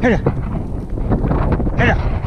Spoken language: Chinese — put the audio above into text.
开始开始。